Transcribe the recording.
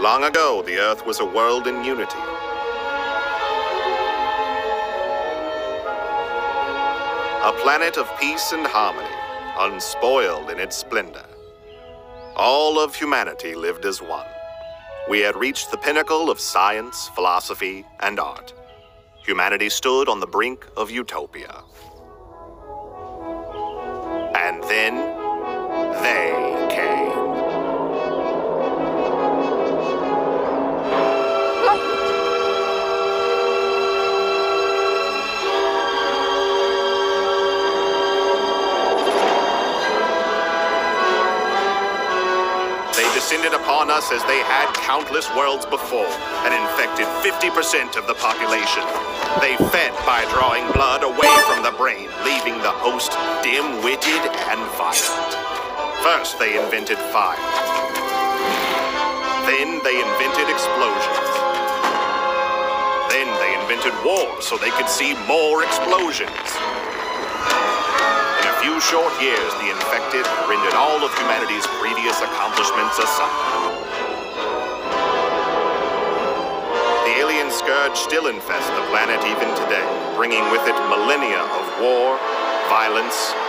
Long ago, the Earth was a world in unity. A planet of peace and harmony, unspoiled in its splendor. All of humanity lived as one. We had reached the pinnacle of science, philosophy, and art. Humanity stood on the brink of utopia. And then, descended upon us as they had countless worlds before and infected 50% of the population. They fed by drawing blood away from the brain, leaving the host dim-witted and violent. First, they invented fire. Then they invented explosions. Then they invented war so they could see more explosions. Few short years, the infected rendered all of humanity's previous accomplishments aside. The alien scourge still infests the planet even today, bringing with it millennia of war, violence.